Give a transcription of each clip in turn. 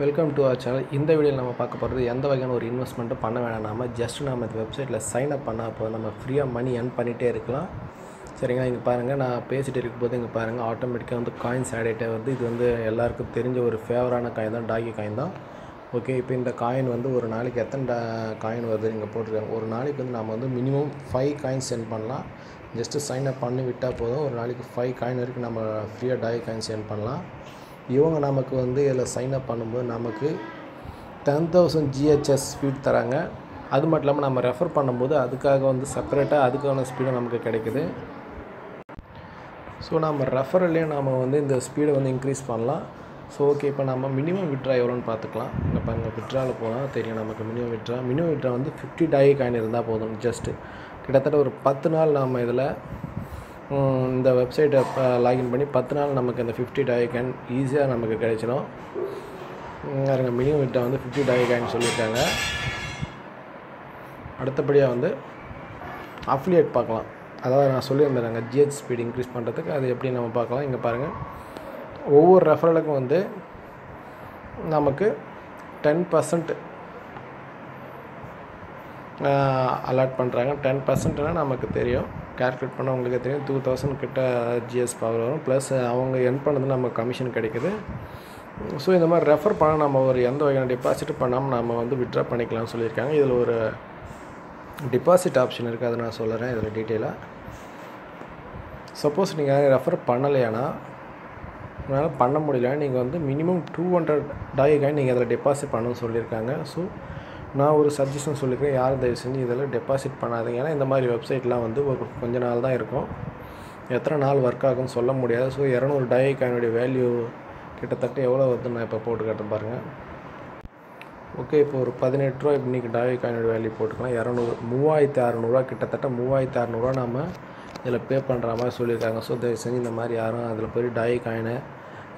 Welcome to our channel இந்த வீடியோவில் நம்ம பார்க்க போகிறது எந்த வகையான ஒரு இன்வெஸ்ட்மெண்ட்டும் பண்ண வேணாம். நாம ஜஸ்ட் நம்ம இந்த வெப்சைட்டில் சைன் அப் பண்ணால் போதும். நம்ம ஃப்ரீயாக மணி earn பண்ணிகிட்டே இருக்கலாம். சரிங்களா? இங்கே பாருங்கள் நான் பேசிகிட்டு இருக்கும்போது இங்கே பாருங்கள் ஆட்டோமேட்டிக்காக வந்து காயின்ஸ் ஆட் ஆகிட்டே வருது. இது வந்து எல்லாருக்கும் தெரிஞ்ச ஒரு ஃபேவரான காயின் தான். டாகி காயின் தான். ஓகே இப்போ இந்த காயின் வந்து ஒரு நாளைக்கு எத்தனை டா காயின் வருது? இங்கே போட்டிருக்காங்க. ஒரு நாளைக்கு வந்து நம்ம வந்து மினிமம் ஃபைவ் காயின் சென்ட் பண்ணலாம். ஜஸ்ட்டு சைன் அப் பண்ணி விட்டால் போதும். ஒரு நாளைக்கு ஃபைவ் காயின் வரைக்கும் நம்ம ஃப்ரீயாக டாகி காயின் சென்ட் பண்ணலாம். இவங்க நமக்கு வந்து இதில் சைன் அப் பண்ணும்போது நமக்கு டென் தௌசண்ட் ஜிஹெச்எஸ் ஸ்பீட் தராங்க. அது மட்டும் இல்லாமல் நம்ம ரெஃபர் பண்ணும்போது அதுக்காக வந்து செப்பரேட்டாக அதுக்கான ஸ்பீடும் நமக்கு கிடைக்குது. ஸோ நம்ம ரெஃபரல்லே நாம் வந்து இந்த ஸ்பீடை வந்து இன்க்ரீஸ் பண்ணலாம். ஸோ ஓகே இப்போ நம்ம மினிமம் விட்ரா எவ்வளோன்னு பார்த்துக்கலாம். இங்கே பாருங்கள் விட்ராவில் போனால் தெரியும் நமக்கு மினிமம் விட்ரா மினிமம் விட்ரா வந்து ஃபிஃப்டி டாய் காயின் இருந்தால் போதும் ஜஸ்ட்டு கிட்டத்தட்ட ஒரு பத்து நாள் நம்ம இதில் இந்த வெப்சைட்டை லாகின் பண்ணி பத்து நாள் நமக்கு இந்த ஃபிஃப்டி டாய்கன் காயின் ஈஸியாக நமக்கு கிடைச்சிடும் அதுங்க மினிமம் விட்ரா வந்து ஃபிஃப்டி டாய் காயின் சொல்லியிருக்காங்க அடுத்தபடியாக வந்து அஃபிலியேட் பார்க்கலாம். அதாவது நான் சொல்லியிருந்தேன் ஜிஹெச் ஸ்பீட் இன்க்ரீஸ் பண்ணுறதுக்கு அது எப்படி நம்ம பார்க்கலாம். இங்கே பாருங்கள் ஒவ்வொரு ரெஃபரலுக்கும் வந்து நமக்கு டென் பர்சன்ட் அலாட் பண்ணுறாங்க டென் பர்சன்ட்னால் நமக்கு தெரியும். கேல்குலேட் பண்ண உங்களுக்கு தெரியும் டூ தௌசண்ட் கிட்ட ஜிஎஸ் பவர் வரும். ப்ளஸ் அவங்க என் பண்ணது நமக்கு கமிஷன் கிடைக்குது. ஸோ இந்த மாதிரி ரெஃபர் பண்ண நம்ம ஒரு எந்த வகையான டெபாசிட் பண்ணாமல் நம்ம வந்து விட்ரா பண்ணிக்கலாம்னு சொல்லியிருக்காங்க. இதில் ஒரு டிபாசிட் ஆப்ஷன் இருக்குது அதை நான் சொல்கிறேன் இதில் டீட்டெயிலாக சப்போஸ் நீங்கள் ரெஃபர் பண்ணலையானா உங்களால் பண்ண முடியல நீங்கள் வந்து மினிமம் டூ ஹண்ட்ரட் டாய்க்காக நீங்கள் அதில் டெபாசிட் பண்ணணும்னு சொல்லியிருக்காங்க. ஸோ நான் ஒரு சஜஷன் சொல்லியிருக்கேன் யாரும் தயவு செஞ்சு இதில் டெபாசிட் பண்ணாதீங்க. ஏன்னா இந்த மாதிரி வெப்சைட்லாம் வந்து ஒரு கொஞ்ச நாள் தான் இருக்கும். எத்தனை நாள் ஒர்க் ஆகும்னு சொல்ல முடியாது. ஸோ இரநூறு டாய்க்காயினுடைய வேல்யூ கிட்டத்தட்ட எவ்வளோ வருதுன்னு நான் இப்போ போட்டு காட்டுறேன் பாருங்கள் ஓகே இப்போ ஒரு பதினெட்டு ரூபா இன்றைக்கி டாய் காயினோட வேல்யூ போட்டுக்கலாம். இரநூறு மூவாயிரத்தி அறநூறுவா கிட்டத்தட்ட மூவாயிரத்தி அறநூறுவா நம்ம இதில் பே பண்ணுற மாதிரி சொல்லியிருக்காங்க. ஸோ தயவு செஞ்சு இந்த மாதிரி யாரும் அதில் போய் டாய் காயினை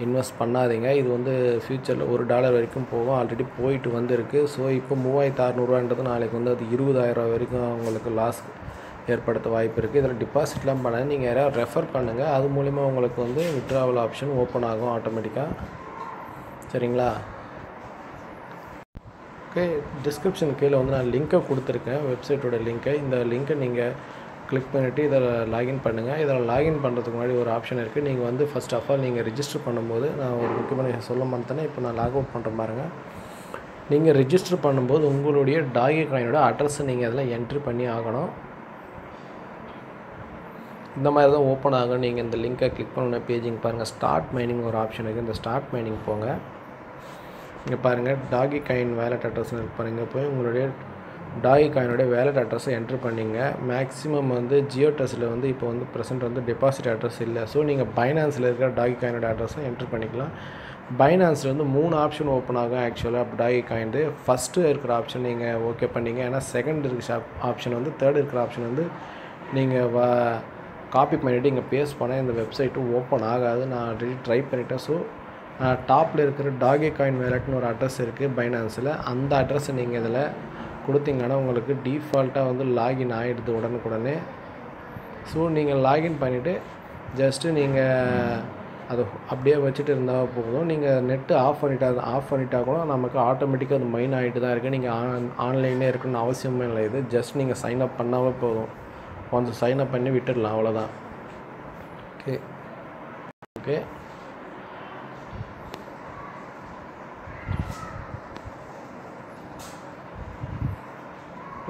இன்வெஸ்ட் பண்ணாதீங்க. இது வந்து ஃப்யூச்சரில் ஒரு டாலர் வரைக்கும் போகும். ஆல்ரெடி போயிட்டு வந்திருக்கு. ஸோ இப்போ மூவாயிரத்தி அறநூறுவான்றது நாளைக்கு வந்து அது இருபதாயிரம் வரைக்கும் உங்களுக்கு லாஸ் ஏற்படுத்த வாய்ப்பு இருக்குது இதில் டிபாசிட்லாம் பண்ண நீங்கள் யாராவது ரெஃபர் பண்ணுங்கள் அது மூலிமா உங்களுக்கு வந்து விட்ராவல் ஆப்ஷன் ஓப்பன் ஆகும் ஆட்டோமேட்டிக்காக சரிங்களா? ஓகே டிஸ்கிரிப்ஷன் கீழே வந்து நான் லிங்க்கை கொடுத்துருக்கேன். வெப்சைட்டோட லிங்க்கை இந்த லிங்க்கை நீங்கள் கிளிக் பண்ணிவிட்டு இதில் லாகின் பண்ணுங்கள் இதில் லாகின் பண்ணுறதுக்கு முன்னாடி ஒரு ஆப்ஷன் இருக்குது நீங்கள் வந்து ஃபர்ஸ்ட் ஆஃப் ஆல் நீங்கள் ரிஜிஸ்டர் பண்ணும்போது நான் ஒரு முக்கியமான சொல்ல மாட்டேனே இப்போ நான் லாக் அவுட் பண்ணுற பாருங்க. நீங்கள் ரிஜிஸ்டர் பண்ணும்போது உங்களுடைய டாகி காயினோட அட்ரஸை நீங்கள் அதில் என்ட்ரி பண்ணி ஆகணும். இந்த மாதிரி தான் ஓப்பன் ஆகும் நீங்கள் இந்த லிங்க்கை கிளிக் பண்ண பேஜிங் பாருங்கள் ஸ்டார்ட் மைனிங் ஒரு ஆப்ஷன் இருக்குது இந்த ஸ்டார்ட் மைனிங் போங்க. இங்கே பாருங்கள் டாகி காயின் வேலட் அட்ரஸ்னு இருக்கு போய் உங்களுடைய டாகி காயினுடைய வேலட் அட்ரஸை என்ட்ரு பண்ணிங்க. மேக்ஸிமம் வந்து ஜியோ டெஸ்ட்டில் வந்து இப்போ வந்து ப்ரெசென்ட் வந்து டெபாசிட் அட்ரஸ் இல்லை. ஸோ நீங்கள் பைனான்ஸில் இருக்கிற டாகி காயினோட அட்ரஸை என்ட்ரு பண்ணிக்கலாம். பைனான்ஸில் வந்து மூணு ஆப்ஷன் ஓப்பன் ஆகும் ஆக்சுவலாக டாகி காயின் ஃபஸ்ட்டு இருக்கிற ஆப்ஷன் நீங்கள் ஓகே பண்ணிங்க. ஏன்னா செகண்ட் இருக்கிற ஆப்ஷன் வந்து தேர்ட் இருக்கிற ஆப்ஷன் வந்து நீங்கள் வ காப்பி பண்ணிவிட்டு இங்கே பேஸ்ட் பண்ணால் இந்த வெப்சைட்டும் ஓப்பன் ஆகாது. நான் ஆல்ரெடி ட்ரை பண்ணிட்டேன். ஸோ டாப்பில் இருக்கிற டாகி காயின் வேலட்னு ஒரு அட்ரஸ் இருக்குது பைனான்ஸில் அந்த அட்ரஸை நீங்கள் இதில் கொடுத்தீங்கன்னா உங்களுக்கு டிஃபால்ட்டாக வந்து லாகின் ஆகிடுது உடனுக்குடனே. ஸோ நீங்கள் லாகின் பண்ணிவிட்டு ஜஸ்ட்டு நீங்கள் அது அப்படியே வச்சுட்டு இருந்தால் போதும். நீங்கள் நெட்டு ஆஃப் பண்ணிட்டா ஆஃப் பண்ணிட்டா கூட நமக்கு ஆட்டோமேட்டிக்காக அது மைன் ஆகிட்டு தான் இருக்குது நீங்கள் ஆன் ஆன்லைனே இருக்கணும்னு அவசியமே இல்லை. இது ஜஸ்ட் நீங்கள் சைன் அப் பண்ணாவே போதும். கொஞ்சம் சைன் அப் பண்ணி விட்டுடலாம் அவ்வளோதான் okay okay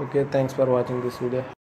okay thanks for watching this video